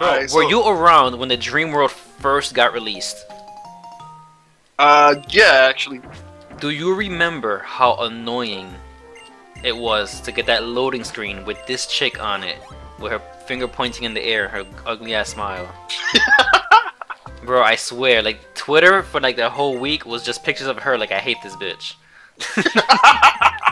Bro, Alright, were so- you around when the Dream World first got released? Uh, yeah, actually. Do you remember how annoying it was to get that loading screen with this chick on it, with her finger pointing in the air, her ugly ass smile? Bro, I swear, like Twitter for like the whole week was just pictures of her. Like I hate this bitch.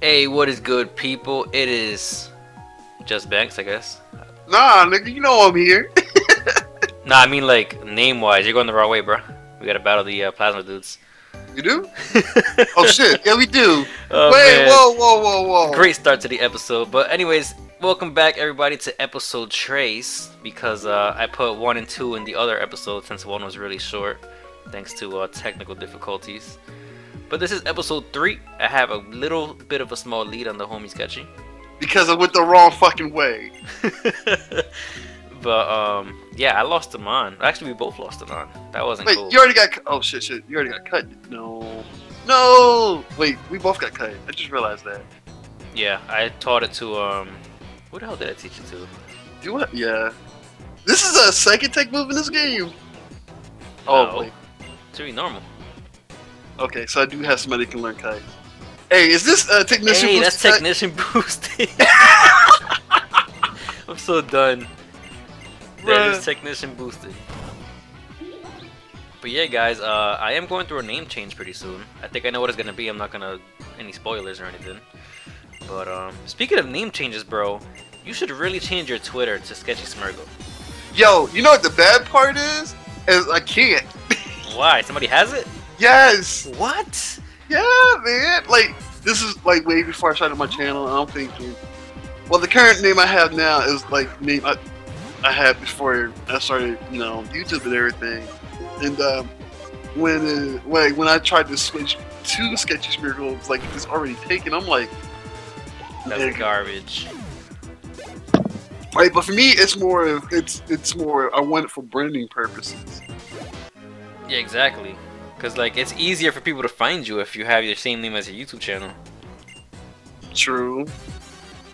Hey, what is good, people? It is just Banks, I guess. Nah, nigga, you know I'm here. Nah, I mean like name-wise, you're going the wrong way, bro. We gotta battle the uh, plasma dudes. You do? Oh shit, yeah we do. Oh, Wait, man. whoa, whoa, whoa, whoa. Great start to the episode. But anyways, welcome back everybody to episode trace because uh, I put one and two in the other episode since one was really short, thanks to uh, technical difficulties. But this is episode three. I have a little bit of a small lead on the homie sketchy. Because I went the wrong fucking way. but um, yeah, I lost him on. Actually, we both lost him on. That wasn't Wait, cool. you already got. Oh shit, shit. You already got cut. No. No. Wait, we both got cut. I just realized that. Yeah, I taught it to um, what the hell did I teach it to? Do what? Yeah. This is a second tech move in this game. Oh No. wait. It's really normal. Okay, so I do have somebody who can learn kite. Hey, is this uh, technician? Hey, boost that's kite? technician boosting. I'm so done. That is technician boosted. But yeah, guys, uh, I am going through a name change pretty soon. I think I know what it's gonna be. I'm not gonna any spoilers or anything. But um, speaking of name changes, bro, you should really change your Twitter to Sketchy Smeargle. Yo, you know what the bad part is? Is I can't. Why? Somebody has it? Yes. What? Yeah, man. Like this is like way before I started my channel. and I'm thinking, well, the current name I have now is like name I, I had before I started, you know, YouTube and everything. And um, when uh, when when I tried to switch to Sketchy it's like it's already taken. I'm like, That's nigga. garbage. right. But for me, it's more of it's it's more I want it for branding purposes. Yeah, exactly. Cause like it's easier for people to find you if you have your same name as your YouTube channel. True.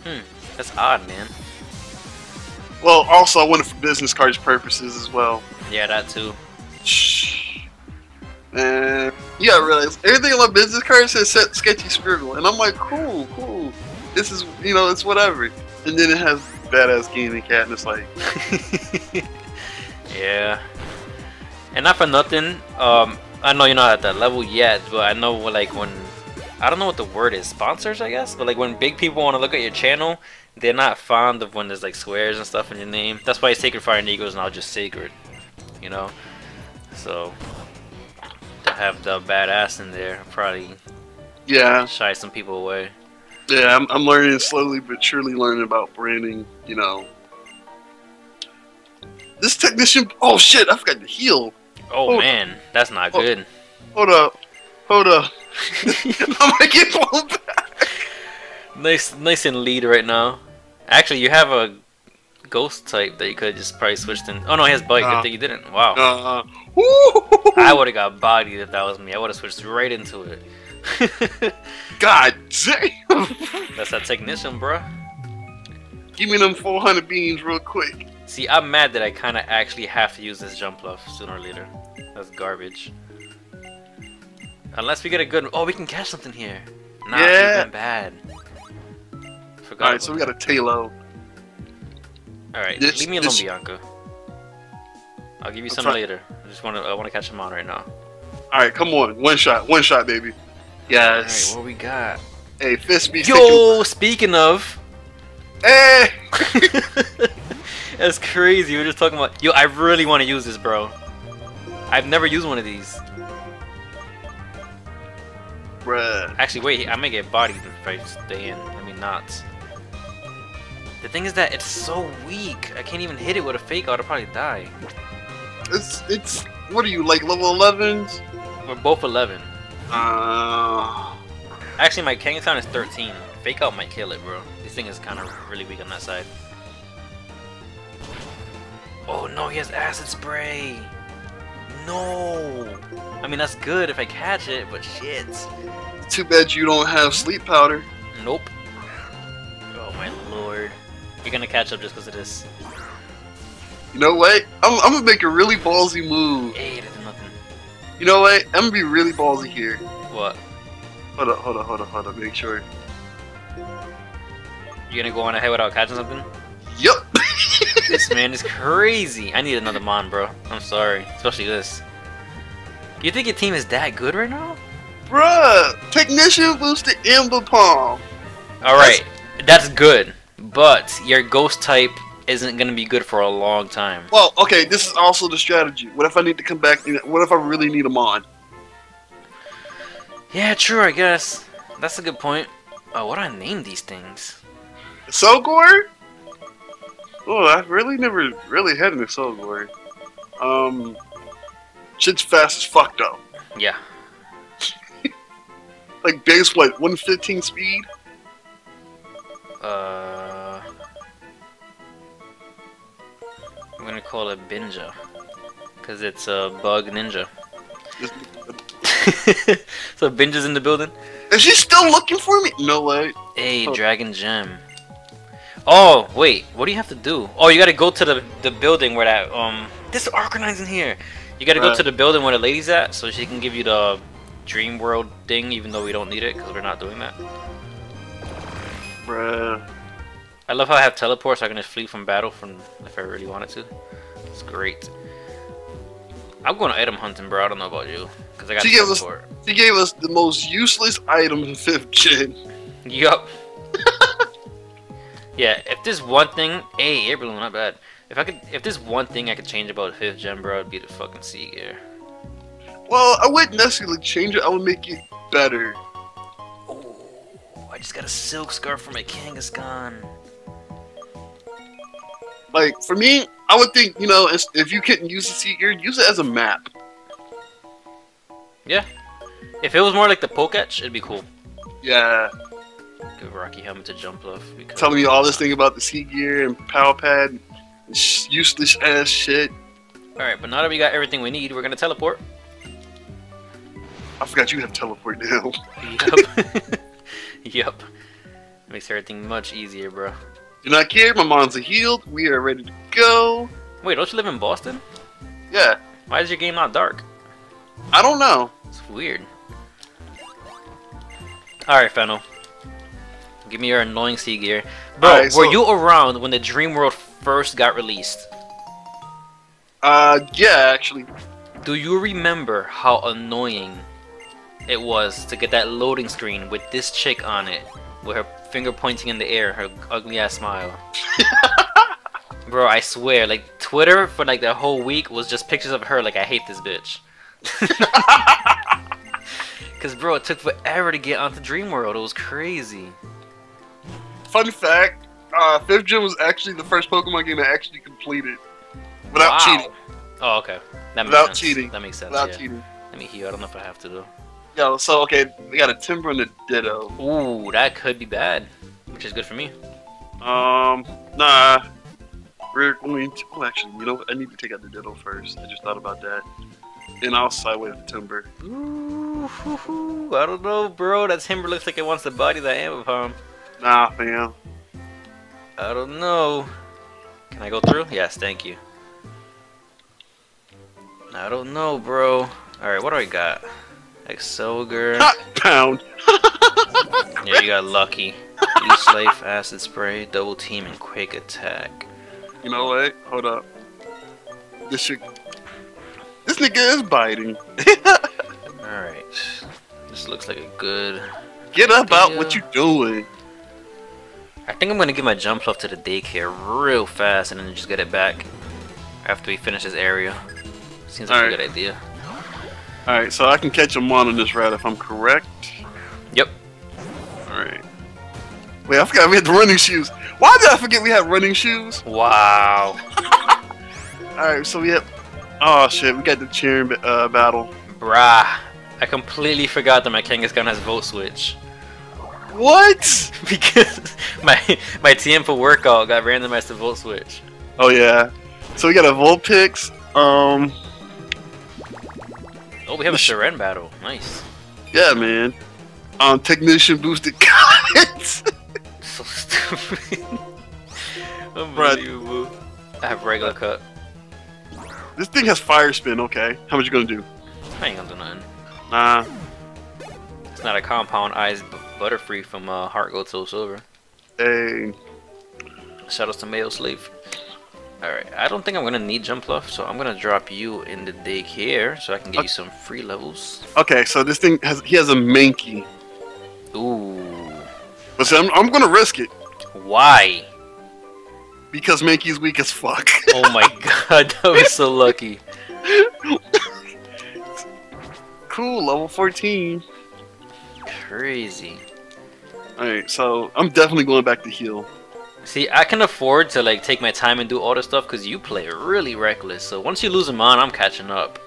Hmm. That's odd, man. Well, also I want it for business cards purposes as well. Yeah, that too. Shh. Man, you gotta realize everything on my business card says set sketchy scribble, and I'm like, cool, cool. This is, you know, it's whatever. And then it has badass gaming cat, and it's like, yeah. And not for nothing, um, I know you're not at that level yet, but I know like when I don't know what the word is, sponsors, I guess. But like when big people want to look at your channel, they're not fond of when there's like squares and stuff in your name. That's why Sacred Fire Negros is now just Sacred, you know. So to have the badass in there probably yeah, shy some people away. yeah. I'm, I'm learning slowly but surely learning about branding. You know, this technician. Oh shit! I forgot to heal. Oh man, that's not good. Hold up, hold up. I'm gonna get pulled back. Nice, nice and lead right now. Actually, you have a ghost type that you could just probably switched in. Oh no, he has bite. Uh. Good thing you didn't. Wow. Uh! I would have got bodied if that was me. I would have switched right into it. God damn! That's that technician, bruh. Give me them 400 beans real quick. See, I'm mad that I kind of actually have to use this Jumpluff sooner or later. That's garbage. Unless we get a good. Oh, we can catch something here. Nah, Yeah. even bad. Forgot. Alright, so we got a Taillow. All right, leave me alone, this- Bianca. I'll give you I'm some try- later. I just want to. I want to catch him on right now. Alright, come on. One shot. One shot, baby. Yes. right, what we got? hey, fist be Yo, speaking of, Hey! Eh. that's crazy. We were just talking about. Yo, I really want to use this, bro. I've never used one of these. Bruh. Actually, wait, I may get bodied if I stay in. I mean, not. The thing is that it's so weak. I can't even hit it with a fake out. I'll probably die. It's, it's, what are you, like level 11s? We're both 11. Uh, Actually, my Kangaskhan is 13. Fake out might kill it, bro. This thing is kind of really weak on that side. Oh no, he has acid spray. No. I mean, that's good if I catch it, but shit. Too bad you don't have sleep powder. Nope. Oh my lord. You're gonna catch up just because of this. You know what? I'm, I'm gonna make a really ballsy move. Hey, that's nothing. You know what? I'm gonna be really ballsy here. What? Hold up, hold up, hold up, hold up. Make sure. You gonna go on ahead without catching something? Yup. this man is crazy. I need another Mon, bro. I'm sorry. Especially this. You think your team is that good right now? Bruh, Technician boosted Ambipom. Alright, that's good. But your ghost type isn't gonna be good for a long time. Well, okay, this is also the strategy. What if I need to come back? What if I really need a Mon? Yeah, true, I guess. That's a good point. Oh, what do I name these things? Sogor? Oh, I really never really had an Sogor. Um, shit's fast as fuck though. Yeah. Like base what, 115 speed? Uh, I'm gonna call it Binja, cause it's a bug ninja. so Binja's in the building. Is she still looking for me? No way. Hey, Oh. Dragon Gem. Oh wait, what do you have to do? Oh, you gotta go to the the building where that um. This Arcanine's in here. You gotta go to the building where the lady's at, so she can give you the Dream World thing, even though we don't need it, because we're not doing that. Bruh. I love how I have teleport, so I can just flee from battle from if I really wanted to. It's great. I'm going to item hunting, bro. I don't know about you, because I got She gives us- teleport. She gave us the most useless item in 5th gen. Yup. Yeah, if there's one thing, hey, air balloon, not bad. If I could, if there's one thing I could change about fifth gen, bro, it'd be the fucking C-Gear. Well, I wouldn't necessarily change it, I would make it better. Oh, I just got a silk scarf for my Kangaskhan. Like, for me, I would think, you know, if if you couldn't use the C-Gear, use it as a map. Yeah. If it was more like the Poketch, it'd be cool. Yeah. Give Rocky helmet to jump off. Telling me all this thing about the C-Gear and power pad, and sh- useless ass shit. All right, but now that we got everything we need, we're gonna teleport. I forgot you have teleport now. Yup. yup. Makes everything much easier, bro. Do not care, my mom's healed, we are ready to go. Wait, don't you live in Boston? Yeah, Why is your game not dark? I don't know. It's weird. Alright, Fennel. Give me your annoying C-Gear. Bro, Alright, were so- you around when the Dream World first got released? Uh, yeah, actually. Do you remember how annoying it was to get that loading screen with this chick on it, with her finger pointing in the air, her ugly ass smile? Bro, I swear, like Twitter for like the whole week was just pictures of her. Like I hate this bitch. Cause bro, it took forever to get onto Dream World. It was crazy. Fun fact, uh, 5th gen was actually the first Pokemon game I actually completed. Without Wow. cheating. Oh, okay. That makes Without sense. cheating. That makes sense. Without yeah. cheating. Let me heal. I don't know if I have to though. Yo, so, okay, we got a Timburr and a Ditto. Ooh, that could be bad, which is good for me. Um, nah. We're, going to, well, actually, you know? I need to take out the Ditto first. I just thought about that. And I'll side with the Timburr. Ooh, hoo, hoo. I don't know, bro. That Timburr looks like it wants to body that Ambipom. Nah, fam. I don't know. Can I go through? Yes, thank you. I don't know, bro. Alright, what do I got? Excelger. Hot pound! yeah, you got lucky. Use life, acid spray, double team, and quick attack. You know what? Hold up. This shit. This nigga is biting. Alright. This looks like a good. Get up out what you doing. I think I'm gonna give my Jumpluff to the daycare real fast and then just get it back after we finish this area. Seems like a good idea. Alright, so I can catch him on this route if I'm correct. Yep. Alright. Wait, I forgot we had the running shoes. Why did I forget we had running shoes? Wow. Alright, so we have. Oh shit, we got the cheering uh, battle. Bruh. I completely forgot that my Kangaskhan has Volt switch. What? because my my TM for workout got randomized to Volt switch. Oh yeah. So we got a Vulpix. Um, Oh, we have a Seren battle. Nice. yeah, man. Um, technician boosted comments. So stupid. Unbelievable. I have regular cut. this thing has fire spin. Okay, how much you gonna do? I ain't gonna do nothing. Nah. It's not a compound eyes b- butterfree from uh, Heart Gold Soul Silver. Hey. Shout out to Mayo Slave. Alright, I don't think I'm gonna need Jumpluff, so I'm gonna drop you in the daycare so I can get you some free levels. Okay, so this thing has he has a Mankey, Ooh. but see, I'm I'm gonna risk it Why? because Mankey's weak as fuck. Oh my god, that was so lucky. cool, level 14. Crazy. Alright, so I'm definitely going back to heal. See, I can afford to like take my time and do all this stuff because you play really reckless. So once you lose them on, I'm catching up.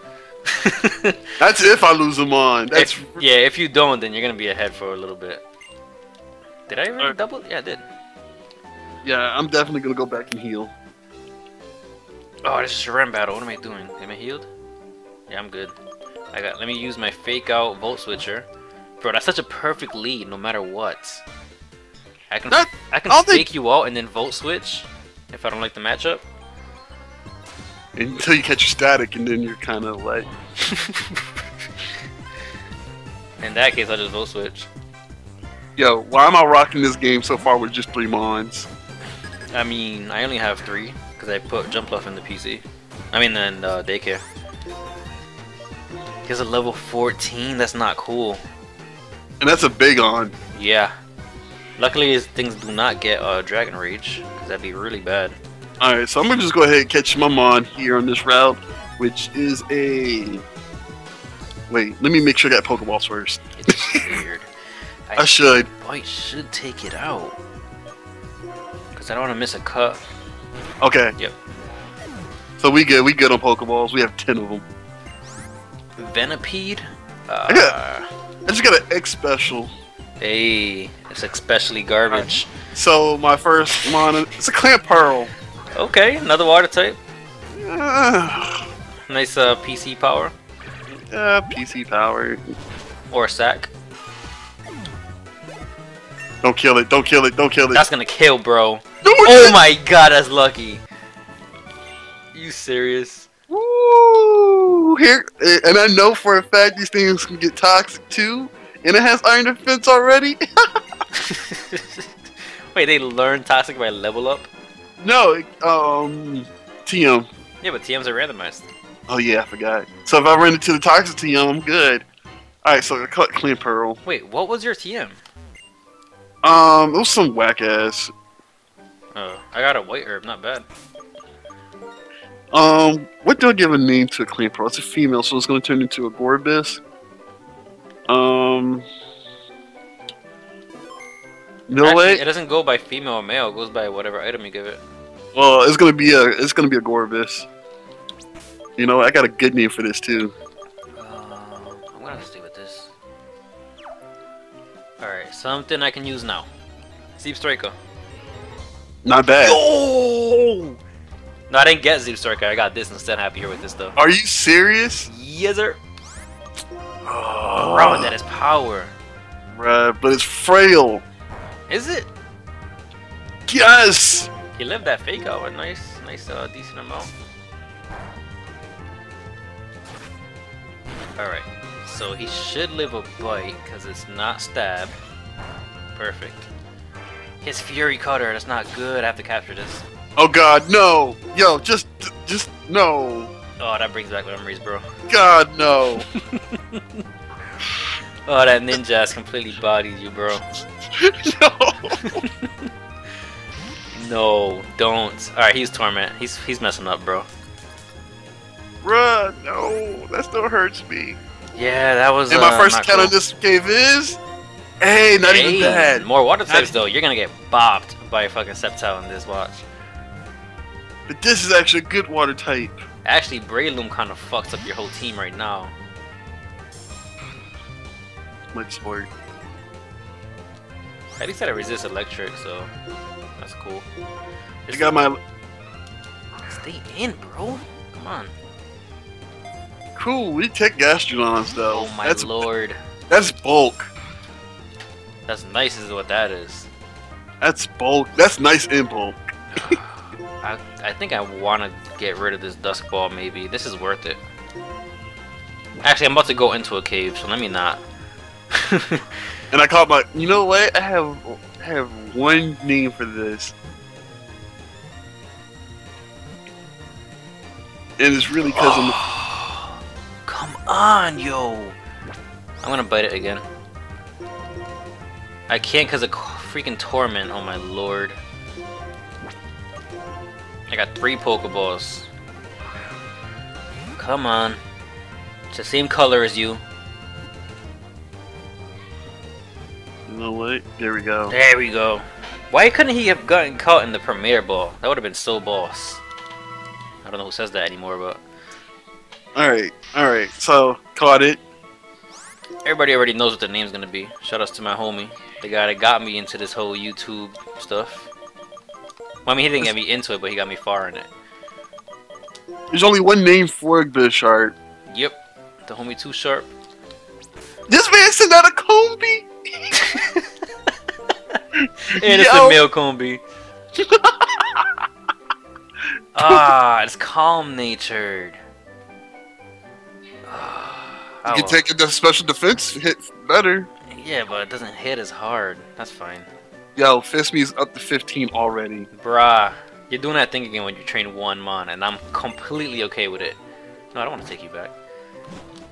That's if I lose him on. That's If- yeah, if you don't, then you're gonna be ahead for a little bit. Did I even Alright. double? Yeah, I did. yeah. I'm definitely gonna go back and heal. Oh, this is a Ren battle. What am I doing? Am I healed? Yeah, I'm good. I got. Let me use my fake out Volt Switcher. Bro, that's such a perfect lead, no matter what. I can That- I can I don't think- you out and then Volt Switch if I don't like the matchup. Until you catch your static, and then you're kind of like, In that case, I'll just Volt Switch. yo, why am I rocking this game so far with just three mons? I mean, I only have three because I put Jumpluff in the PC. I mean, in uh, daycare. He's a level 14. That's not cool. And that's a big on. Yeah. Luckily, things do not get uh, Dragon Rage because that'd be really bad. Alright, so I'm gonna just go ahead and catch my mon here on this route, which is a. Wait, let me make sure I got Pokeballs first. It's weird. I should. White should take it out. Because I don't want to miss a cut. Okay. Yep. So we good. We good on Pokeballs. We have ten of them. Venipede? Uh, Yeah. I just got an X special. Hey, it's especially garbage. So my first mon, it's a Clamperl. Okay, another water type. Uh, Nice uh, PC power. yeah, PC power. Or a sack. Don't kill it. Don't kill it. Don't kill it. That's gonna kill, bro. No, Oh my god, that's lucky. You serious? Woo! Here, and I know for a fact these things can get toxic too. And it has iron defense already. Wait, they learn toxic by level up? no, um, TM. Yeah, but TMs are randomized. Oh yeah, I forgot. So if I run into the toxic TM, I'm good. All right, so I cut Clamperl. Wait, what was your TM? Um, it was some whack ass. Oh, I got a white herb, not bad. Um, what do I give a name to a Clamperl? It's a female, so it's going to turn into a Gorebyss. Um, Millet. it doesn't go by female or male, it goes by whatever item you give it. Well, it's gonna be a it's gonna be a Gorebyss. You know, I got a good name for this too. Um, I'm gonna stay with this. Alright, something I can use now. Zeep Striker. Not bad. Yo! No, I didn't get Striker, I got this instead. Happier with this though. Are you serious? Yes, sir. Oh, Bro, that is power. bruh, but it's frail. Is it? Yes. He lived that fake out a nice, nice, uh, decent amount. Alright, so he should live a bite because it's not stab. Perfect. His Fury Cutter, that's not good. I have to capture this. Oh God, no. Yo, just just no. Oh, that brings back memories, bro. God, no. Oh, that ninja has completely bodied you, bro. no. No, don't. Alright, he's Torment. He's he's messing up, bro. Bruh, no. That still hurts me. Yeah, that was. And my uh, first not encounter cool. in this cave is. Hey, not Hey, even bad. More water types though. You're gonna get bopped by a fucking Sceptile in this watch. But this is actually a good water type. Actually, Breloom kind of fucks up your whole team right now. Much sport. At least I resist electric, so that's cool. I got my. Stay in, bro. Come on. Cool. We take gastrodons though. Oh my that's lord. that's bulk. That's nice is what that is. That's bulk. That's nice in bulk. I, think I want to get rid of this dusk ball maybe. This is worth it. Actually, I'm about to go into a cave, so let me not. And I caught my. You know what? I have I have one name for this, and it's really because I'm. Come on, yo! I'm gonna bite it again. I can't because of freaking torment. Oh my lord! I got three Pokeballs. Come on! It's the same color as you. You know what? There we go. There we go. Why couldn't he have gotten caught in the premiere ball? That would have been so boss. I don't know who says that anymore, but All right, all right. So caught it. everybody already knows what the name's gonna be. Shout outs to my homie, the guy that got me into this whole YouTube stuff. Well, I mean, he didn't get me into it, but he got me far in it. There's only one name for Bisharp. Yep, the homie Too Sharp. This man sent out a Combee. And it's Yo. a male Combee. ah, it's calm natured. You can take the special defense hit better. Yeah, but it doesn't hit as hard. That's fine. Yo, Fist me is up to 15 already. Bruh, you're doing that thing again when you train one mon, and I'm completely okay with it. No, I don't want to take you back.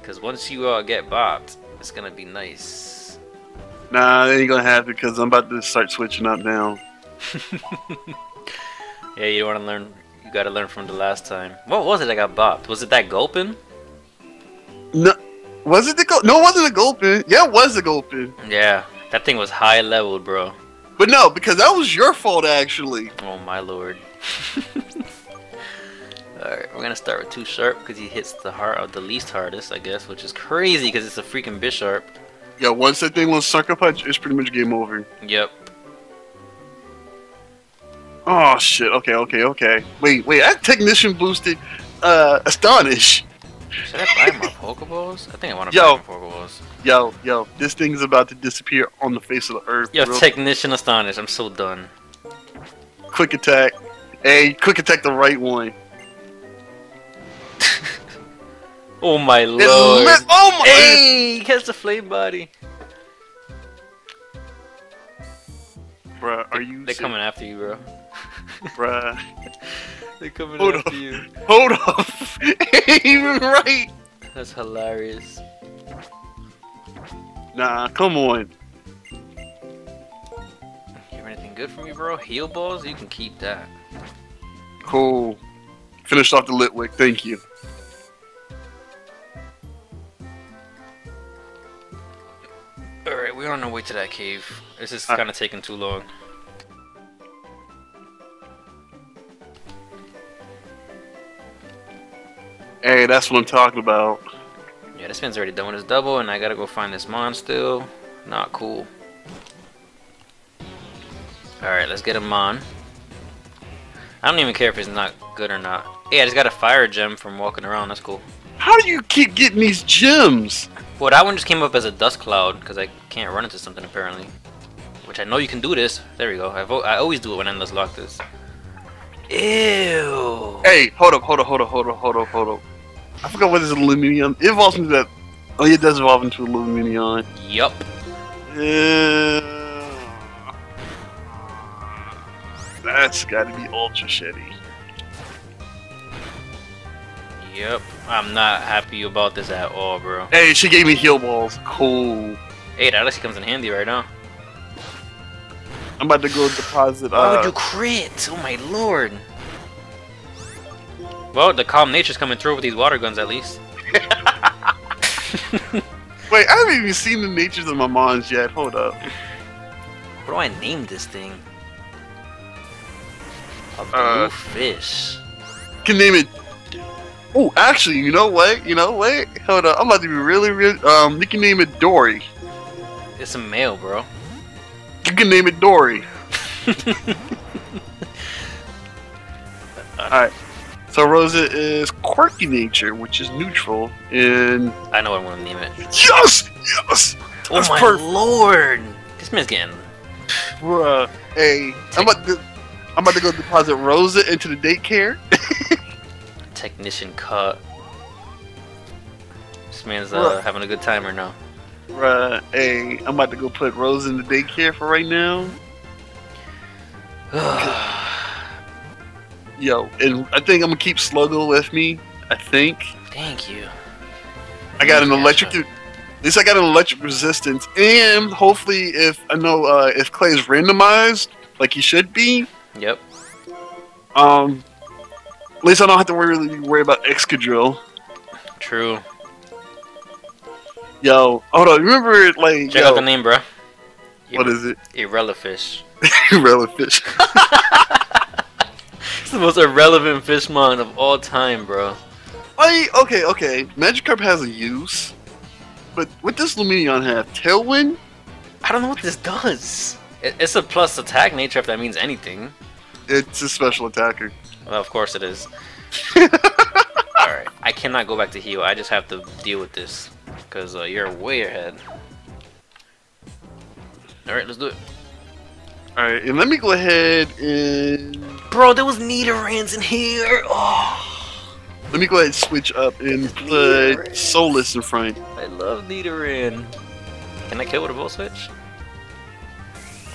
Because once you uh, get bopped, it's gonna be nice. Nah, that ain't gonna happen because I'm about to start switching up now. yeah, you want to learn. You gotta learn from the last time. What was it I got bopped? Was it that gulpin? No, was it the goal? No, it wasn't a Gulpin. Yeah, it was a Gulpin. Yeah, that thing was high leveled, bro. But no, because that was your fault actually. Oh my lord. Alright, we're gonna start with 2 Sharp because he hits the heart of the least hardest, I guess, which is crazy because it's a freaking Bisharp. Yeah, once that thing was sucker punch, it's pretty much game over. Yep. Oh shit. Okay, okay, okay. Wait, wait. that technician boosted uh Astonish. Should I buy more Pokeballs? I think I want to buy more Pokeballs. Yo, yo, this thing's about to disappear on the face of the earth. Yo, bro. Technician Astonish, I'm so done. quick attack. Hey, quick attack the right one. Oh my It lord. lit- oh my! Hey, catch the flame body. Bruh, are you? They're serious? coming after you, bro. Bruh. They're coming Hold after up. you. Hold up. Ain't even right. That's hilarious. Nah, come on. You have anything good for me, bro? Heal balls? You can keep that. Cool. Finished off the Litwick. Thank you. Alright, we're on our way to that cave. This is kind of taking too long. Hey, that's what I'm talking about. Yeah, this man's already done with his double, and I gotta go find this mon still. Not cool. Alright, let's get him on. I don't even care if he's not good or not. Yeah, I just got a fire gem from walking around. That's cool. How do you keep getting these gems? Well, that one just came up as a dust cloud because I can't run into something apparently. Which I know you can do this. There we go. I, I always do it when endless lock this. Ew. Hey, hold up, hold up, hold up, hold up, hold up, hold up. I forgot what is aluminium. It evolves into that. Oh, yeah, it does evolve into aluminium. Yup. Uh, that's gotta be ultra shitty. Yep. I'm not happy about this at all, bro. Hey, she gave me heal balls. Cool. Hey, that actually comes in handy right now. I'm about to go deposit. Why Uh, would you crit? Oh my lord. Well, the calm nature's coming through with these water guns at least. Wait, I haven't even seen the natures of my mons yet. Hold up. What do I name this thing? A blue Uh, fish. Can name it. Oh, actually, you know what? You know what? Hold up. I'm about to be really, really. Um, you can name it Dory. It's a male, bro. You can name it Dory. Alright. So Rosa is quirky nature, which is neutral, and I know what I'm gonna name it. yes, yes. Oh That's my perfect. lord! This man's getting. Bruh. Hey, I'm about to, I'm about to go deposit Rosa into the daycare. Technician cut. This man's uh, having a good time right now. Bruh. Hey, I'm about to go put Rosa in the daycare for right now. Yo, and I think I'm gonna keep Sluggo with me. I think Thank you. I got an electric. At least I got an electric resistance, and hopefully, if I know uh, if Clay is randomized like he should be, Yep. um, at least I don't have to worry, really worry about Excadrill. True. Yo, hold on, remember like Check yo, out the name, bro. what is it? Irrelevant fish. Irrelevant fish. It's the most irrelevant fishmon of all time, bro. Like, okay, okay, Magikarp has a use, but what does Lumineon have? Tailwind? I don't know what this does. It, it's a plus attack nature if that means anything. It's a special attacker. Well, of course it is. Alright, I cannot go back to heal. I just have to deal with this. Because uh, you're way ahead. Alright, let's do it. Alright, and let me go ahead and Bro, there was Nidorans in here! Oh, let me go ahead and switch up and put Solus in front. I love Nidoran. Can I kill with a Volt Switch?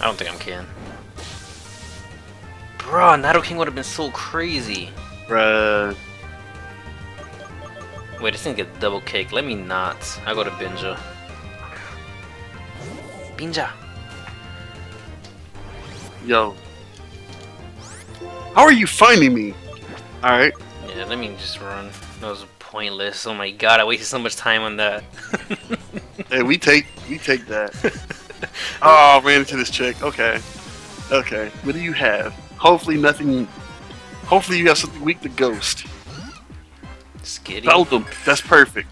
I don't think I'm can. Bro, Nidoking would have been so crazy. Bruh. Wait, this thing get double cake. Let me not. I go to Binja. Binja. Yo. How are you finding me? Alright. Yeah, let me just run. That was pointless. Oh my god, I wasted so much time on that. Hey, we take we take that. oh, ran into this chick. Okay. Okay. What do you have? Hopefully nothing Hopefully you have something weak to ghost. Skitty. Beldum. That's perfect.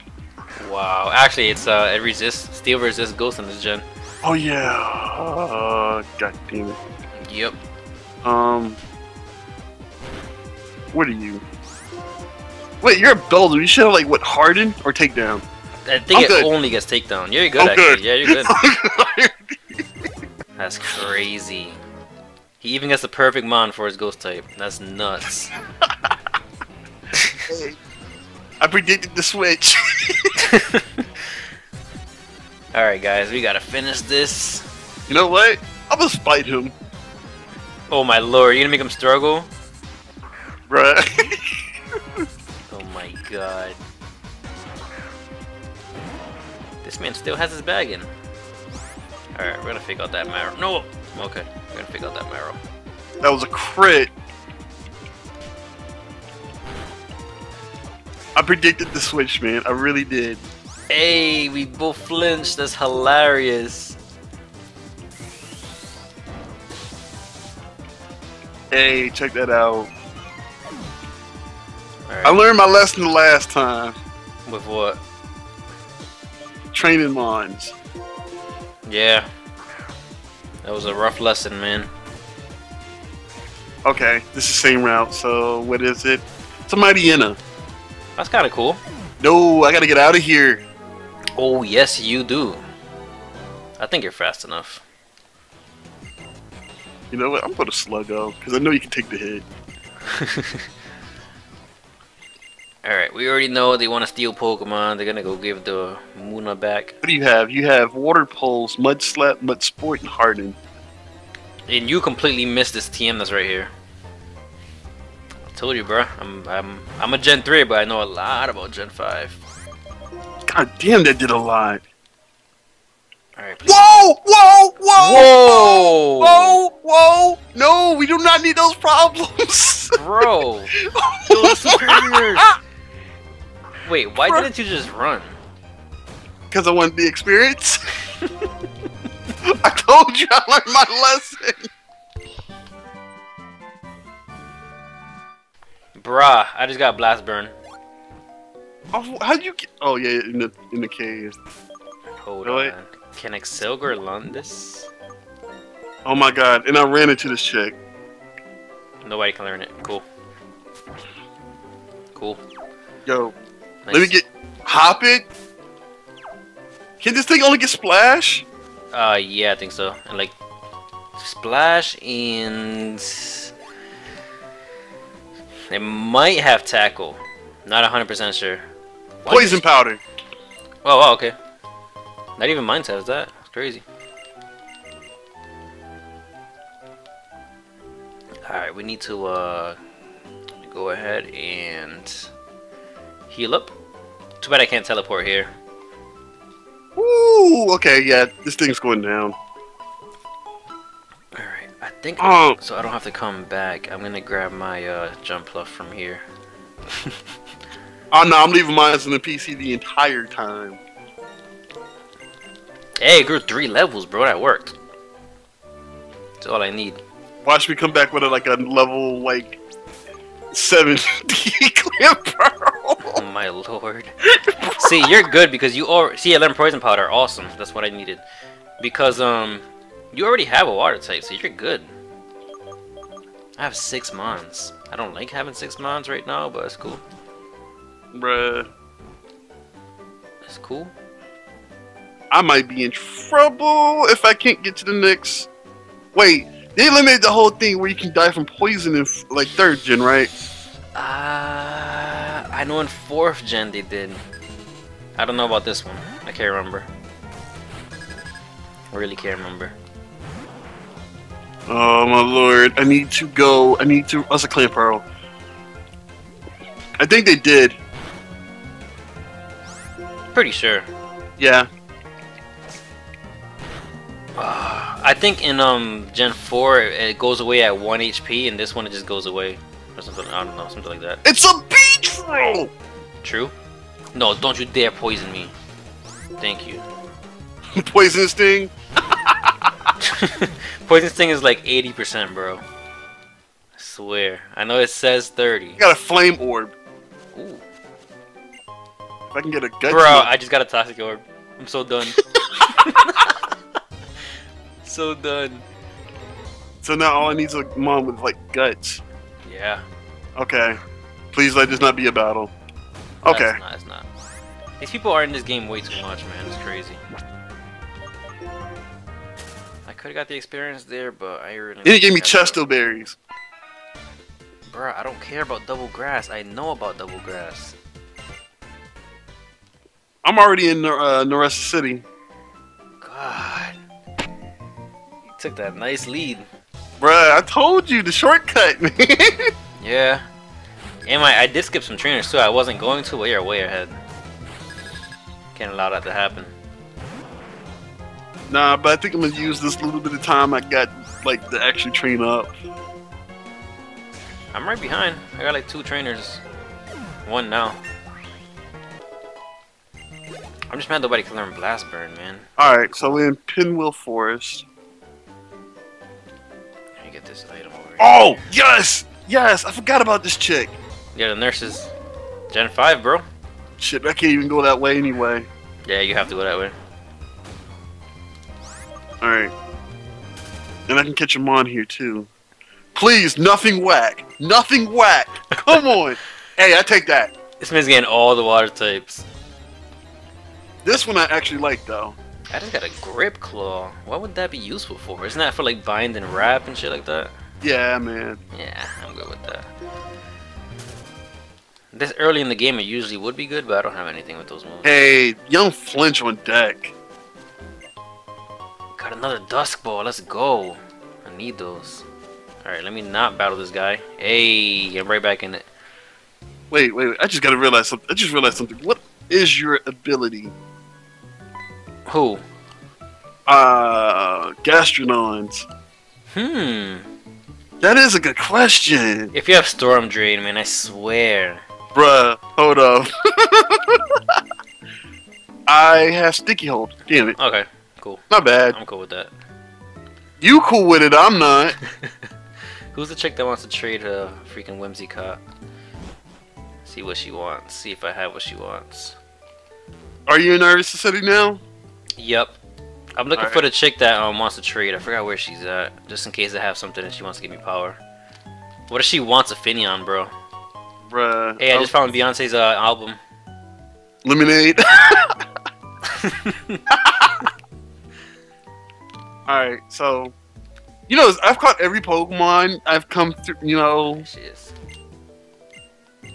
Wow. Actually, it's uh, it resists, steel resists ghost in this gen. Oh yeah. Uh, God damn it. Yep. Um What are you? Wait, you're a Beldum. You should have like what harden or takedown? I think I'm it good. only gets takedown. Yeah, you're good I'm actually. good. Yeah, you're good. That's crazy. He even gets the perfect mon for his ghost type. That's nuts. Hey, I predicted the switch. Alright guys, we gotta finish this. you know what? I'm gonna spite him, Oh my lord, you gonna make him struggle? bruh. Oh my god. This man still has his bag in. Alright, we're gonna figure out that marrow. No! Okay, we're gonna figure out that marrow. that was a crit. I predicted the switch, man. I really did. Hey, we both flinched. That's hilarious. Hey, check that out. Alright, I learned my lesson the last time. with what? Training mons. Yeah. That was a rough lesson, man. Okay, this is the same route. So what is it? It's a Mightyena. That's kind of cool. No, I gotta get out of here. Oh, yes, you do. I think you're fast enough. You know what? I'm gonna Sluggo because I know you can take the hit. Alright, we already know they want to steal Pokemon. They're gonna go give the Munna back. What do you have? You have Water Pulse, Mud Slap, Mud Sport, and Harden. And you completely missed this TM that's right here. I told you, bro. I'm I'm I'm a Gen 3, but I know a lot about Gen 5. God damn, that did a lot. Alright, please. Whoa! Whoa! Whoa! Whoa! Whoa! Whoa! No, we do not need those problems. Bro! Those superiors! Wait, why Bro. didn't you just run? Because I wanted the experience. I told you I learned my lesson. Bruh, I just got Blast Burn. Oh, how'd you get? Oh yeah, in the in the cave. Hold Really? on. Can Excelgor learn this? Oh my god! And I ran into this chick. Nobody can learn it. Cool. Cool. Yo, Nice. let me get hop it. Can this thing only get splash? Uh, yeah, I think so. And like, splash and it might have tackle. Not hundred percent sure. Why Poison powder. Oh, wow, okay. Not even mine says that. It's crazy. Alright, we need to uh go ahead and heal up. Too bad I can't teleport here. Ooh, okay, yeah, this thing's going down. Alright, I think Oh. so I don't have to come back. I'm gonna grab my uh Jumpluff from here. Oh no, I'm leaving mine in the PC the entire time. Hey, it grew three levels, bro. That worked. That's all I need. Watch me come back with a, like a level like seven Clamperl. Oh my lord. See, you're good because you already see 11 poison powder. Awesome. That's what I needed. Because um, you already have a water type, so you're good. I have six mons. I don't like having six mons right now, but it's cool. Bruh, It's cool. I might be in trouble if I can't get to the next. Wait, they eliminated the whole thing where you can die from poison in like third gen, right? Uh, I know in fourth gen they did. I don't know about this one. I can't remember. I really can't remember. Oh my lord, I need to go. I need to. What's a Clamperl? I think they did. Pretty sure. Yeah. I think in um Gen 4 it goes away at 1 HP and this one it just goes away. Or something, I don't know, something like that. It's a beetroll! True? No, don't you dare poison me. Thank you. Poison sting? poison sting is like 80%, bro. I swear. I know it says 30. I got a flame orb. Ooh. If I can get a gut. Bro, I just got a toxic orb. I'm so done. so done. So now all I need is a mom with like guts. Yeah. Okay. Please let this not be a battle. Okay. It's not, it's not. These people are in this game way too much, man. It's crazy. I could have got the experience there, but I really. He gave me chesto berries. Bruh, I don't care about double grass. I know about double grass. I'm already in uh, Noressa City. God. Took that nice lead. Bruh, I told you the shortcut, man. Yeah. And my, I did skip some trainers too. I wasn't going to, but you're way ahead. Can't allow that to happen. nah, but I think I'm gonna use this little bit of time I got like to actually train up. I'm right behind. I got like two trainers. One now. I'm just mad nobody can learn Blast Burn, man. Alright, so we're in Pinwheel Forest. Let me get this item over here. Oh, yes! Yes! I forgot about this chick. Yeah, the nurses. Gen 5, bro. Shit, I can't even go that way anyway. Yeah, you have to go that way. Alright. And I can catch him on here too. Please, nothing whack. Nothing whack. Come on. Hey, I take that. This man's getting all the water types. This one I actually like though. I just got a grip claw. What would that be useful for? Isn't that for like bind and wrap and shit like that? Yeah, man. Yeah, I'm good with that. This early in the game, it usually would be good, but I don't have anything with those moves. Hey, young flinch on deck. Got another dusk ball. Let's go. I need those. All right, let me not battle this guy. Hey, I'm right back in it. Wait, wait, wait. I just gotta realize something. I just realized something. What is your ability? Who? Uh, Gastrodon's. Hmm. That is a good question. If you have storm drain, man, I swear. Bruh, hold up. I have sticky hold. Damn it. Okay, cool. Not bad. I'm cool with that. You cool with it, I'm not. Who's the chick that wants to trade a freaking Whimsy Whimsicott? See what she wants. See if I have what she wants. Are you in Iris City now? Yep. I'm looking Alright. for the chick that um, wants to trade. I forgot where she's at. Just in case I have something and she wants to give me power. What if she wants a Finneon, bro? Bruh. Hey, I just found Beyonce's uh, album. Lemonade. Alright, so. You know, I've caught every Pokemon I've come through, you know. There she is. Wait,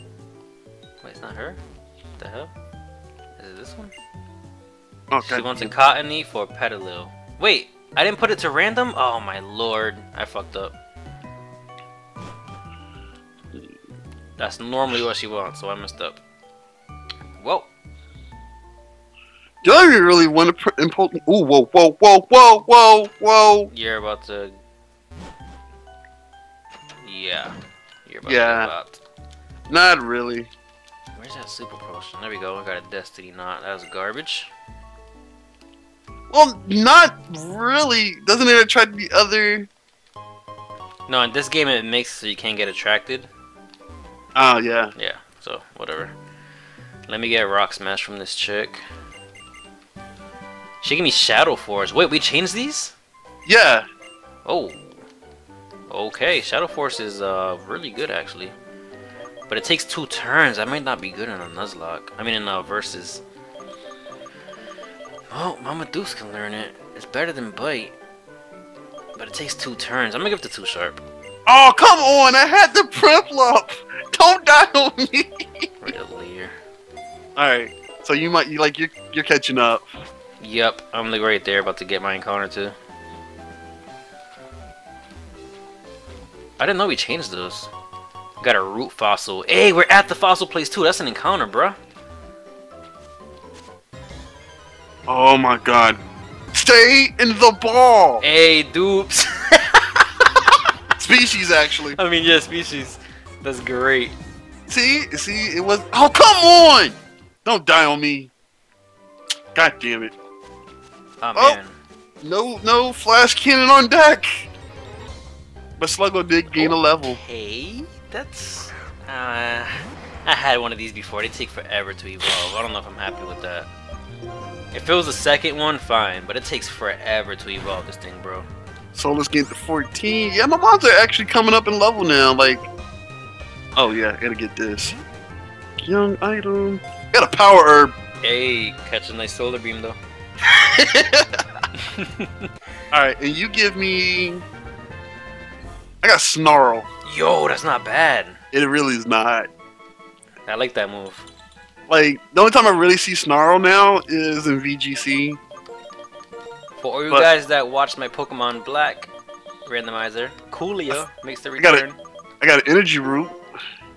it's not her? What the hell? Oh, She wants a Cottonee for Petilil. Wait, I didn't put it to random? Oh my lord, I fucked up. That's normally what she wants, so I messed up. Whoa. Do I really want to Pokemon? Ooh, whoa, whoa, whoa, whoa, whoa, whoa. You're about to. Yeah. You're about Yeah. to. Not really. Where's that super potion? There we go. We got a destiny knot. That was garbage. Well, not really. Doesn't it attract the other? No, in this game it makes so you can't get attracted. Oh, yeah. Yeah, so whatever. Let me get rock smash from this chick. She gave me shadow force. Wait, we changed these? Yeah. Oh. Okay, shadow force is uh really good actually. But it takes two turns. I might not be good in a Nuzlocke. I mean in uh versus. Oh, Mama Deuce can learn it. It's better than Bite. But it takes two turns. I'm gonna give it to Too Sharp. Oh, come on. I had the Prinplup. Don't die on me. Layer. Alright. So you might, you like, you're, you're catching up. Yep, I'm like right there about to get my encounter too. I didn't know we changed those. Got a root fossil. Hey, we're at the fossil place too. That's an encounter, bruh. Oh, my God. Stay in the ball. Hey, dupes. Species, actually. I mean, yeah, species. That's great. See? See? It was. Oh, come on. Don't die on me. God damn it. Oh, Oh. No, no flash cannon on deck. But Sluggo did gain a level. Hey, that's. Uh, I had one of these before. They take forever to evolve. I don't know if I'm happy with that. If it was the second one, fine, but it takes forever to evolve this thing, bro. So let's get to 14. Yeah, my mods are actually coming up in level now. Like, oh yeah, I gotta get this. Young item. Got a power herb. Hey, catch a nice solar beam though. Alright, and you give me. I got Snarl. Yo, that's not bad. It really is not. I like that move. Like, the only time I really see Snarl now is in VGC. For all you But- guys that watched my Pokemon Black randomizer, Coolio makes the I got return. I got an energy root.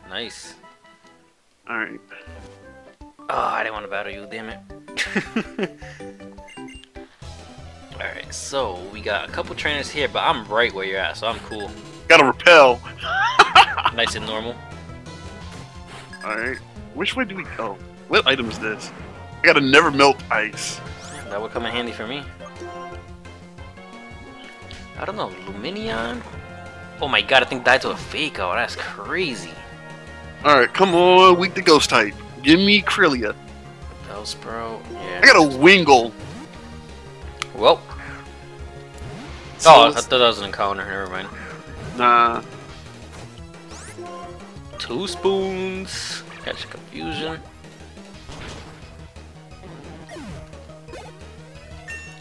Nice. Alright. Oh, I didn't want to battle you, damn it. Alright, so we got a couple trainers here, but I'm right where you're at, so I'm cool. Got a repel. Nice and normal. Alright. Which way do we go? What item is this? I got a never melt ice. That would come in handy for me. I don't know, Lumineon? Oh my god, I think died to a fake out. That's crazy. Alright, come on, weak to ghost type. Give me Krillia. Bellsprout, yeah. I got a Wingull. Well. So Oh, I thought that was an encounter. Never mind. Nah. Two spoons. Catch confusion.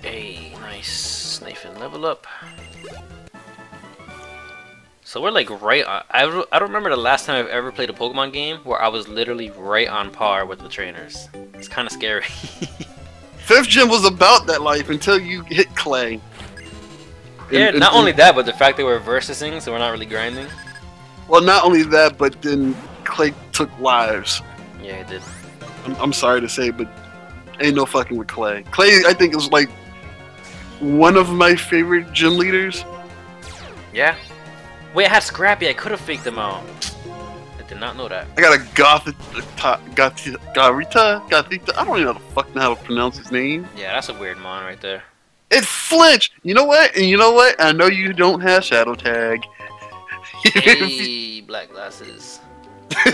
Hey, nice. Nathan, level up. So we're like right on. I, don't- I don't remember the last time I've ever played a Pokemon game where I was literally right on par with the trainers. It's kind of scary. Fifth gym was about that life until you hit Clay. yeah, And- and- not only that, but the fact that we're versusing, so we're not really grinding. Well, not only that, but then Clay took lives. Yeah, it did. I'm, I'm sorry to say, but ain't no fucking with Clay. Clay, I think, is like one of my favorite gym leaders. Yeah. Wait, I had Scrappy. I could have faked them out. I did not know that. I got a Goth, Goth, Garita, Gothita. I don't even know the fuck know how to pronounce his name. Yeah, that's a weird mon right there. It flinched. You know what? And you know what? I know you don't have Shadow Tag. Hey, black glasses.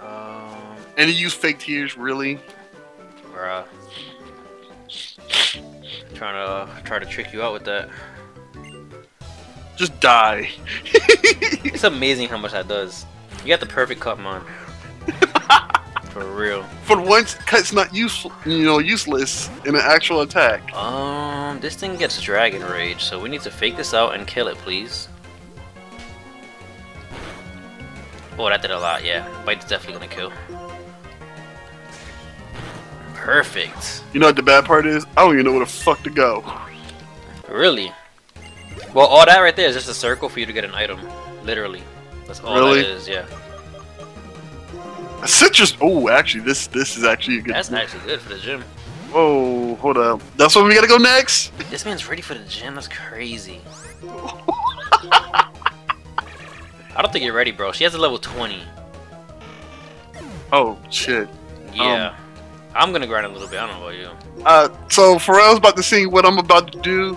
um, and he used fake tears, really? bruh. Trying to try to trick you out with that. Just die. It's amazing how much that does. You got the perfect Cutmon. For real. For once, Cut's not useful, you know, useless in an actual attack. Um, this thing gets Dragon Rage, so we need to fake this out and kill it, please. Oh, that did a lot, yeah. Bite's definitely gonna kill. Perfect. You know what the bad part is? I don't even know where the fuck to go. Really? Well, all that right there is just a circle for you to get an item. Literally. That's all Really? that is, yeah. Citrus. Oh, actually, this this is actually a good. That's actually good for the gym. Whoa, hold up. That's where we gotta go next. This man's ready for the gym, that's crazy. I don't think you're ready, bro. She has a level 20. Oh shit. Yeah. I'm gonna grind a little bit, I don't know about you. Uh, so Pharrell's about to see what I'm about to do.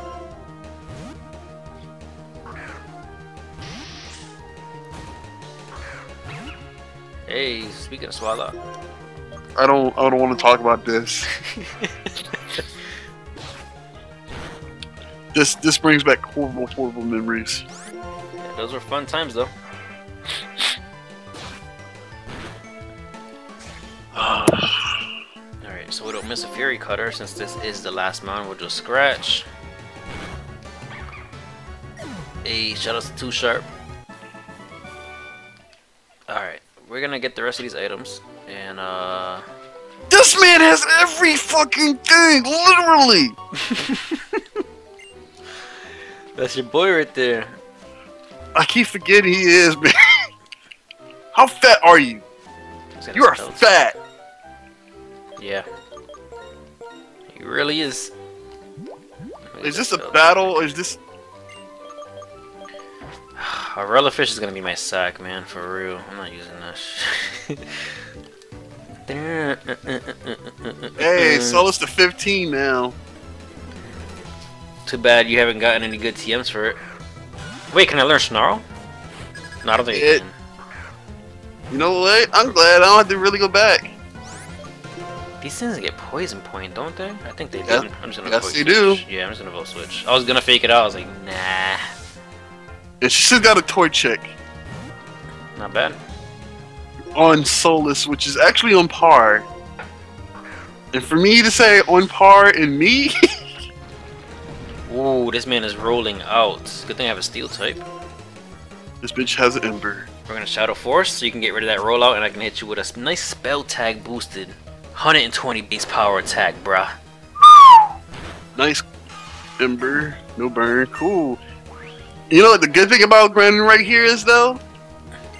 Hey, speaking of Swellow. I don't. I don't want to talk about this. This this brings back horrible, horrible memories. Yeah, those were fun times, though. Alright, so we don't miss a Fury Cutter since this is the last mount. We'll just scratch. Hey, shout out to Too Sharp. Alright, we're gonna get the rest of these items. And, uh. This man has every fucking thing, literally. That's your boy right there. I keep forgetting he is, man. How fat are you? You are fat. Yeah. He really is. Is this a battle or is this? A fish is gonna be my sack, man, for real. I'm not using this. Hey, Solus to 15 now. Too bad you haven't gotten any good TMs for it. Wait, can I learn Snarl? No, I don't think It- you. You know what? I'm glad I don't have to really go back. These things get poison point, don't they? I think they do. Yes- I'm just gonna yes, vote they switch. do. Yeah, I'm just gonna vote switch. I was gonna fake it out. I was like, nah, And she still got a toy check not bad. on Solus, which is actually on par. And for me to say on par and me, Ooh, this man is rolling out. Good thing I have a steel type. this bitch has an ember. We're gonna Shadow Force so you can get rid of that rollout and I can hit you with a nice spell tag boosted 120 base power attack, bruh. Nice ember, no burn, cool. You know what the good thing about Brandon right here is though?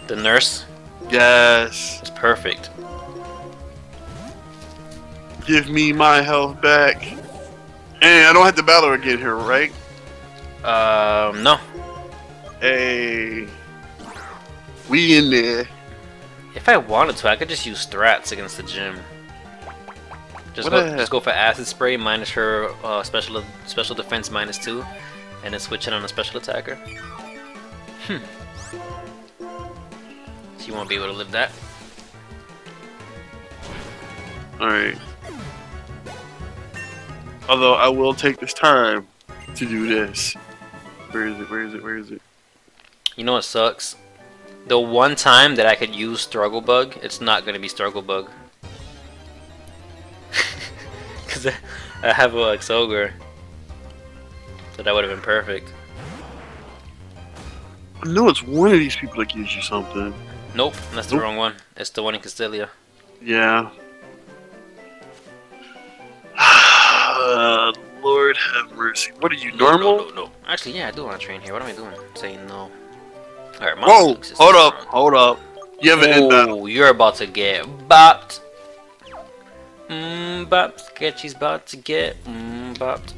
The nurse Yes. It's perfect. Give me my health back. And I don't have to battle again here, right? Um, no. Hey. We in there. If I wanted to, I could just use strats against the gym. Just go, just go for acid spray minus her uh, special special defense minus two, and then switch it on a special attacker. Hmm. So you won't be able to live that. Alright. Although I will take this time to do this. Where is it? Where is it? Where is it? You know what sucks? The one time that I could use Struggle Bug, it's not gonna be Struggle Bug. Cause I, have a X Ogre. So that would have been perfect. I know it's one of these people that gives you something. Nope, that's the Nope. wrong one. It's the one in Castelia. Yeah. Lord have mercy. What are you, normal? No, no, no. Actually, yeah, I do want to train here. What am I doing? Saying no. Alright, Whoa! Hold up, hold up. You have an end battle. Oh, you're about to get bopped. Mmm, bopped. Sketchy's about to get mmm, bopped.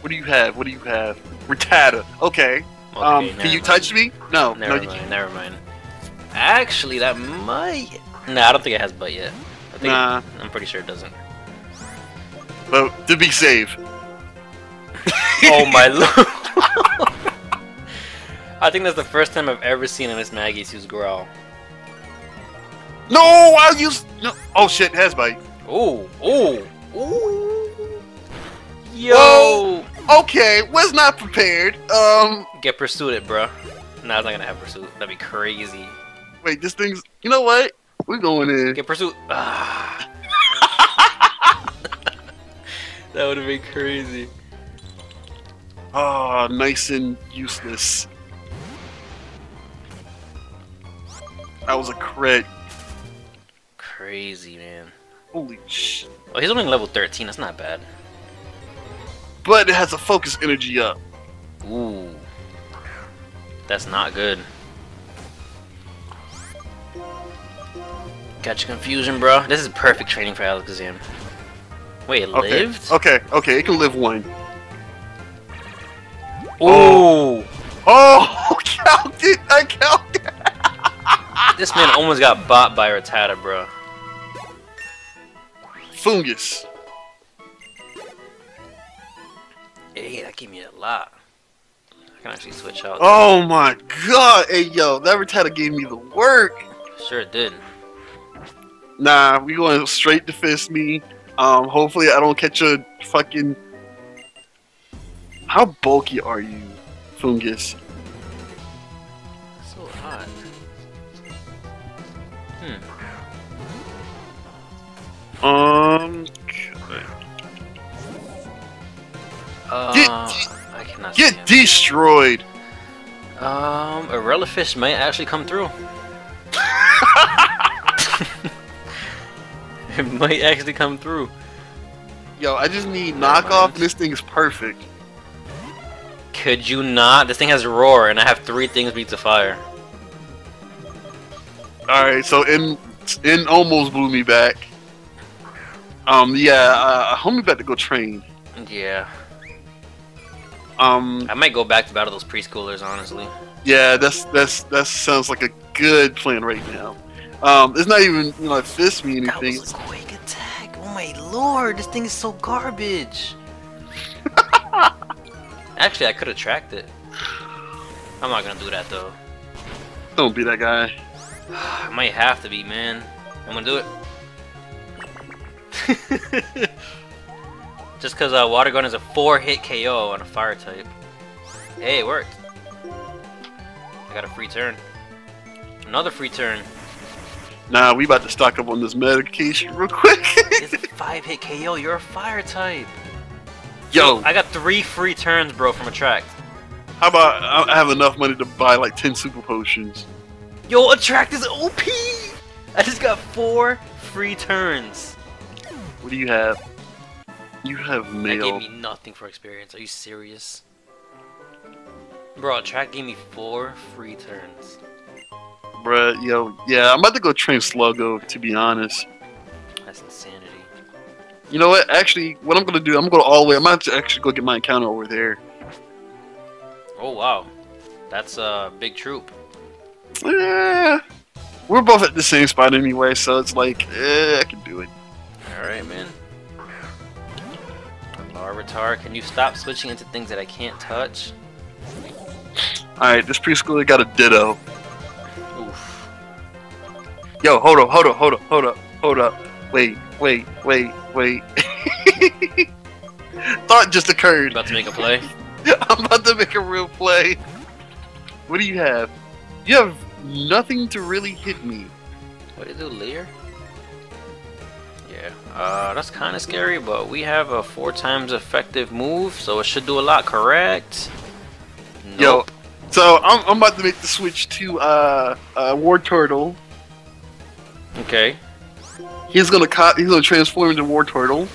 What do you have? What do you have? Rattata. Okay. Okay, um, can you mind. touch me? No. Never no, you mind, can't. never mind. Actually, that might. Nah, I don't think it has butt yet. I think Nah. I'm pretty sure it doesn't. But to be safe. oh my lord! I think that's the first time I've ever seen an Maggies use growl. No, I'll use. No. Oh shit, has bite. Oh, oh, oh! Yo! Whoa. Okay, was not prepared. Um, Get pursued it, bro. Nah, it's not gonna have pursuit. That'd be crazy. Wait, this thing's. You know what? We're going in. Get pursuit. Ah. that would have been crazy. Oh, nice and useless. That was a crit. Crazy, man. Holy shit. Oh, he's only level 13. That's not bad. But it has a focus energy up. Ooh. That's not good. Got your confusion, bro. This is perfect training for Alakazam. Wait, it Okay. lived? Okay, okay, it can live one. Oh! Oh, counted! I counted! This man almost got bought by Rattata, bro. Fungus. Hey, that gave me a lot. I can actually switch out. Oh my god! Hey yo, that Rattata gave me the work! Sure did. Nah, we going straight to fist me. Um, hopefully I don't catch a fucking. How bulky are you, Fungus? So hot. Hmm. Um, Uh, Get- I cannot get destroyed. Um, a Relifish might actually come through. it might actually come through. Yo, I just need knockoff, this thing is perfect. Could you not? This thing has roar, and I have three things beat to fire. All right, so in in almost blew me back. Um, yeah, uh, homie about to go train. Yeah, Um, I might go back to battle those preschoolers. Honestly, yeah, that's that's that sounds like a good plan right now. Um, it's not even you know fist me that anything. was a quick attack. Oh my lord, this thing is so garbage. Actually, I could have tracked it. I'm not gonna do that though. Don't be that guy. I might have to be, man. I'm gonna do it. Just because uh, Water Gun is a 4-hit KO on a fire type. Hey, it worked. I got a free turn. Another free turn. Nah, we about to stock up on this medication real quick. It's a 5-hit KO. You're a fire type. Yo, I got three free turns, bro, from Attract. how about I have enough money to buy like ten super potions? Yo, Attract is OP! I just got four free turns. What do you have? You have mail. That gave me nothing for experience. Are you serious? Bro, Attract gave me four free turns. Bruh, yo, yeah, I'm about to go train Sluggo, to be honest. That's insanity. You know what? Actually, what I'm gonna do, I'm gonna go all the way. I'm about to actually go get my encounter over there. Oh wow, that's a big troop. Eh, we're both at the same spot anyway, so it's like, eh, I can do it. All right, man. Larvitar, can you stop switching into things that I can't touch? Alright, this preschooler got a ditto. Oof. Yo, hold up, hold up, hold up, hold up, hold up. Wait, wait, wait, wait. Thought just You occurred. about to make a play? I'm about to make a real play. What do you have? You have nothing to really hit me. What did it do, Lear? Uh, that's kind of scary, but we have a four times effective move, so it should do a lot, correct? Yo, so I'm, I'm about to make the switch to uh, uh War Turtle. Okay. He's gonna he's gonna transform into War Turtle.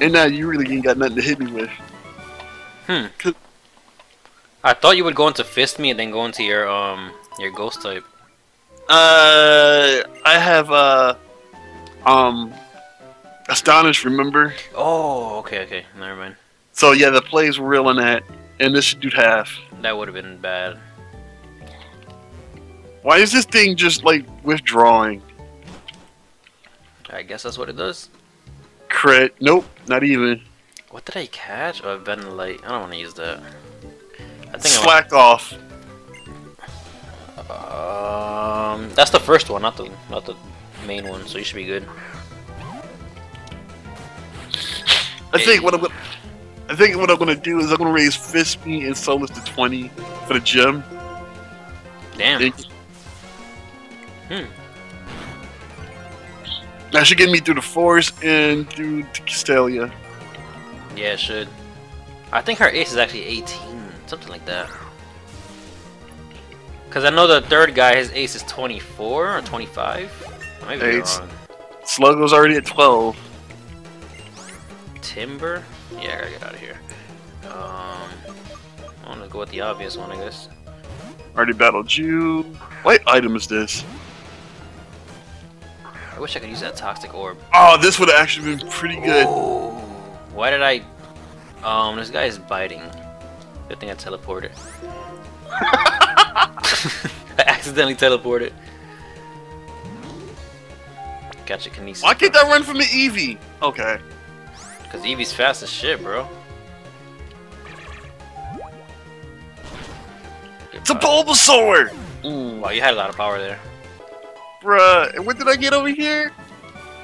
And now you really ain't got nothing to hit me with. Hmm. I thought you would go into fist me and then go into your um your ghost type. Uh, I have uh, um, Astonish. Remember? Oh, okay, okay. Never mind. So yeah, the plays were real in that, and this should do half. That would have been bad. Why is this thing just like withdrawing? I guess that's what it does. Crit? Nope, not even. What did I catch? Oh, ventilate. I don't want to use that. I think I'm off. Um, that's the first one, not the not the main one. So you should be good. I think what I'm gonna, I think what I'm gonna do is I'm gonna raise Fispy and Solus to 20 for the gym. Damn. Think- Hmm. That should get me through the forest and through to Castelia. Yeah, it should. I think her ace is actually 18, something like that. Cause I know the third guy, his ace is 24 or 25. I might be Ace. wrong. Sluggo's already at 12. Timburr? Yeah, I gotta get out of here. Um, I want to go with the obvious one, I guess. Already battled you. What item is this? I wish I could use that toxic orb. Oh, this would have actually been pretty good. Ooh. Why did I? Um, this guy is biting. Good thing I teleported. I accidentally teleported. Gotcha, Kinesis. Why can't that run from the Eevee? Okay. Because Eevee's fast as shit, bro. It's a Bulbasaur! Ooh, wow, you had a lot of power there. Bruh, and what did I get over here?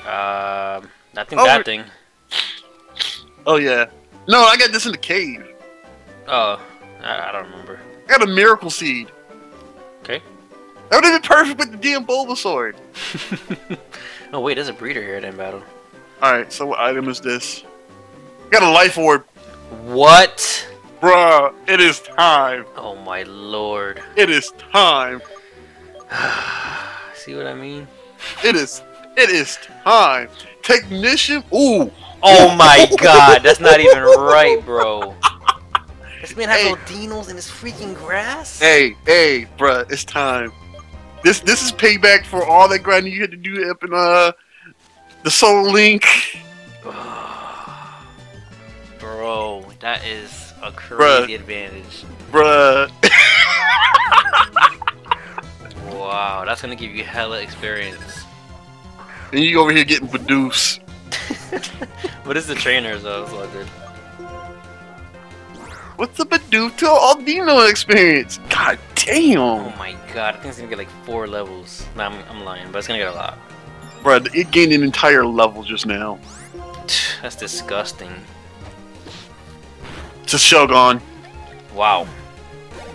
Um, I think Oh, that thing. Oh, yeah. No, I got this in the cave. Oh, I, I don't remember. I got a Miracle Seed. Okay. That would have been perfect with the damn Bulbasaur. oh wait, there's a breeder here at in battle. Alright, so what item is this? I Got a Life Orb. What? Bruh, it is time. Oh my lord. It is time. See what I mean? It is. It is time. Technician. Ooh. Oh my god, that's not even right, bro. This man has Hey. Audinos in his freaking grass? Hey, hey, bruh, it's time. This this is payback for all that grinding you had to do up in uh the Soul Link. Bro, that is a crazy advantage. Bruh. Wow, that's gonna give you hella experience. And you over here getting produced. What is the trainers though? It's all good. What's the Badoof to Audino experience? God damn. Oh my god, I think it's gonna get like four levels. Nah, I'm, I'm lying, but it's gonna get a lot. Bruh, it gained an entire level just now. That's disgusting. It's a Shogun. Wow.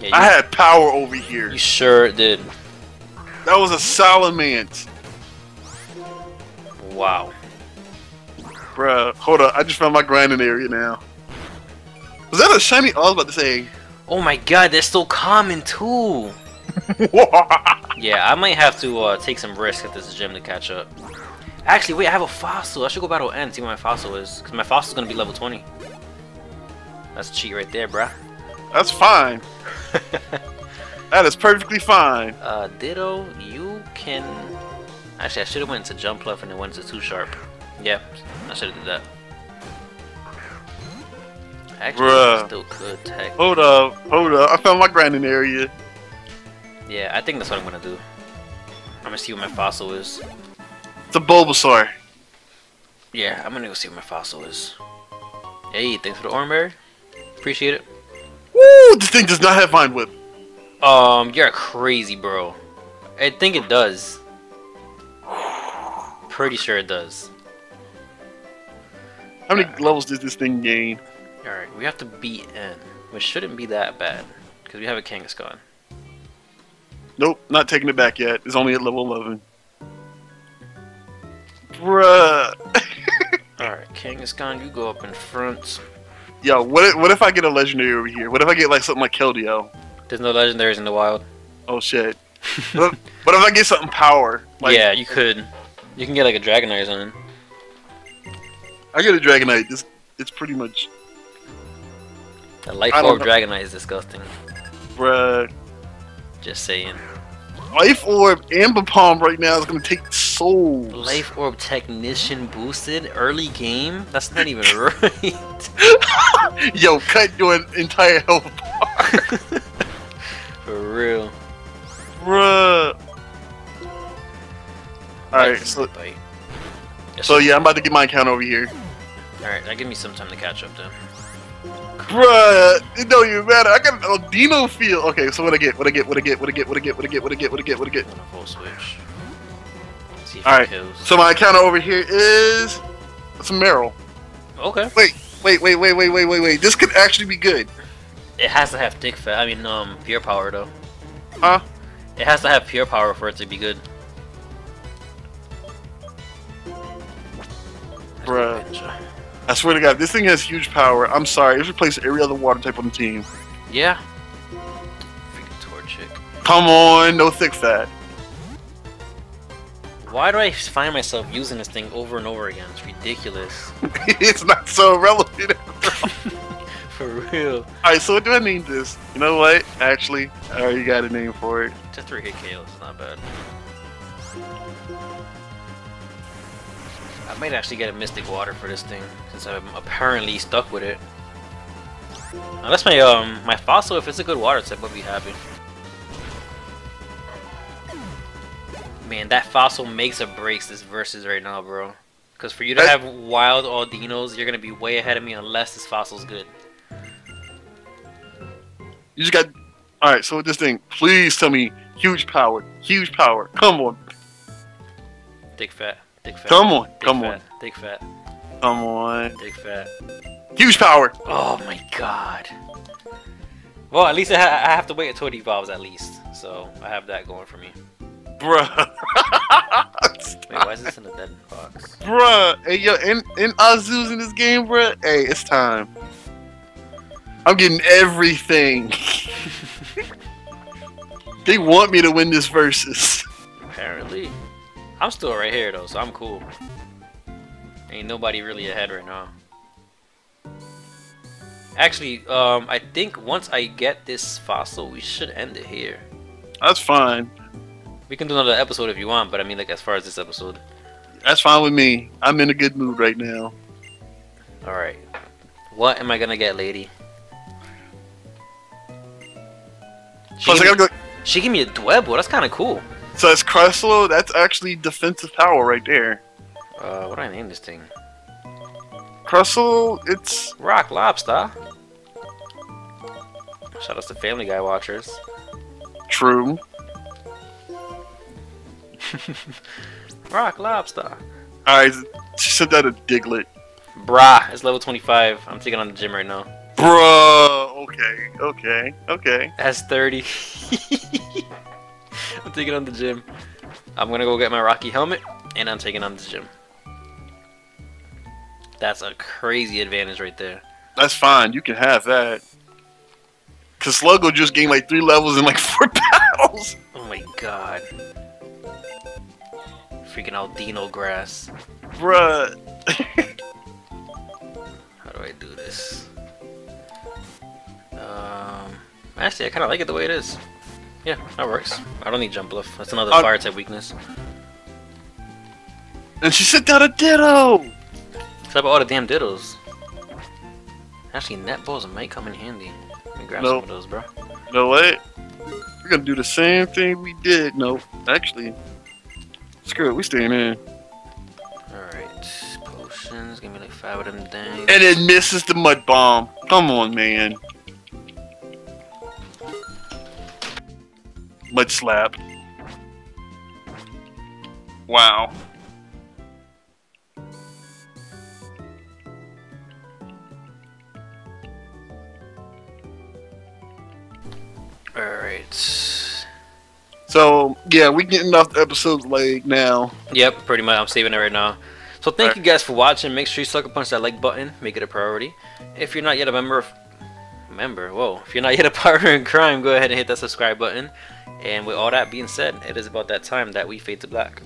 Yeah, I had power over here. you sure did. That was a Salamence. Wow. Bruh, hold up. I just found my grinding area now. Was that a shiny? Oh, I was about to say. Oh my god, they're still common too. Yeah, I might have to uh, take some risk at this gym to catch up. Actually, wait, I have a fossil. I should go battle N, see what my fossil is. Because my fossil's gonna be level 20. That's cheat right there, bruh. That's fine. That is perfectly fine. uh, Ditto, you can... Actually, I should have went to Jumpluff and then went to Too Sharp. Yeah, I should have did that. Actually, Bruh. Still could tech. Hold up, hold up. I found my grinding area. Yeah, I think that's what I'm gonna do. I'm gonna see what my fossil is. It's a Bulbasaur. Yeah, I'm gonna go see what my fossil is. Hey, thanks for the Oranberry. Appreciate it. Woo! This thing does not have Vine Whip. Um, you're crazy, bro. I think it does. Pretty sure it does. How many levels does this thing gain? Alright, we have to beat N, which shouldn't be that bad. Because we have a Kangaskhan. Nope, not taking it back yet. It's only at level 11. Bruh. Alright, Kangaskhan, you go up in front. Yo, what if, what if I get a legendary over here? What if I get like something like Keldeo? There's no legendaries in the wild. Oh shit. what, if, what if I get something power? Like, yeah, you could. You can get like a Dragonite on. I get a Dragonite. This it's pretty much A Life Orb know. Dragonite is disgusting. bruh. Just saying. Life Orb Ambipom right now is gonna take souls. Life Orb Technician boosted early game? That's not even right. Yo, cut your entire health, bar. For real. bruh. Alright, so Bite. so yeah, I'm about to get my account over here. Alright, that give me some time to catch up then. Bruh, it don't even matter. I got a Dino field. Okay, so what I get? What I get? What I get? What I get? What I get? What I get? What I get? What I get? What I get? Full switch. Alright. So my account over here is some Marill. okay. Wait, Wait, wait, wait, wait, wait, wait, wait. This could actually be good. It has to have thick fat. I mean, um, pure power though. Huh? It has to have pure power for it to be good. Bruh. I swear to God, this thing has huge power. I'm sorry, it's replaced every other water type on the team. Yeah. Freaking Torchic. Come on, no thick fat. Why do I find myself using this thing over and over again? It's ridiculous. it's not so relevant. For real. Alright, so what do I name this? You know what? Actually, I already got a name for it. It's a 3 hit KO, it's not bad. I might actually get a Mystic Water for this thing, since I'm apparently stuck with it. Unless my um my fossil, if it's a good water type, would be happy. Man, that fossil makes or breaks this versus right now, bro. Because for you to have wild Audinos, you're gonna be way ahead of me unless this fossil's good. You just got. Alright, so with this thing, please tell me huge power. Huge power. Come on. Thick fat, thick fat. Come on. Come fat, on. Thick fat, Come on. thick fat. Huge power. Oh my god. Well, at least I, ha I have to wait until it evolves at least. So I have that going for me. Bruh. Wait, why is this in a dead box? Bruh. Hey, yo, in, in Azu's in this game, bruh. Hey, it's time. I'm getting everything. they want me to win this versus. Apparently. I'm still right here though, so I'm cool. Ain't nobody really ahead right now. Actually, um, I think once I get this fossil, we should end it here. That's fine. We can do another episode if you want, but I mean, like, as far as this episode. That's fine with me. I'm in a good mood right now. Alright. What am I gonna get, lady? She Plus, gave, me, go. she gave me a Dwebble, that's kinda cool. So that's Crustle. That's actually defensive power right there. Uh, what do I name this thing? Crustle, it's Rock Lobster. Shout out to Family Guy watchers. true. Rock Lobster. Alright, she sent out a Diglett. Brah, it's level 25. I'm taking on the gym right now. Bruh. Okay, okay, okay. That's 30. I'm taking on the gym. I'm gonna go get my Rocky helmet, and I'm taking on the gym. That's a crazy advantage right there. That's fine. You can have that. Cause Sluggo just gained like three levels in like four battles. Oh my god. Freaking Audino grass. Bruh. How do I do this? Um, actually, I kind of like it the way it is. Yeah, that works. I don't need Jumpluff. That's another Uh, fire type weakness. And she sent out a Ditto. About all the damn dittos. Actually, net balls might come in handy. Let me grab some of those, bro. Know what? We're gonna do the same thing we did. No, actually, screw it. We staying in. Alright, potions. Give me like five of them things. And it misses the mud bomb. Come on, man. Mud slap. Wow. Alright. So yeah, we're getting off the episode late now. Yep, pretty much. I'm saving it right now. So thank Alright. you guys for watching. Make sure you sucker punch that like button. Make it a priority. If you're not yet a member of... Member? Whoa. If you're not yet a partner in crime, go ahead and hit that subscribe button. And with all that being said, it is about that time that we fade to black.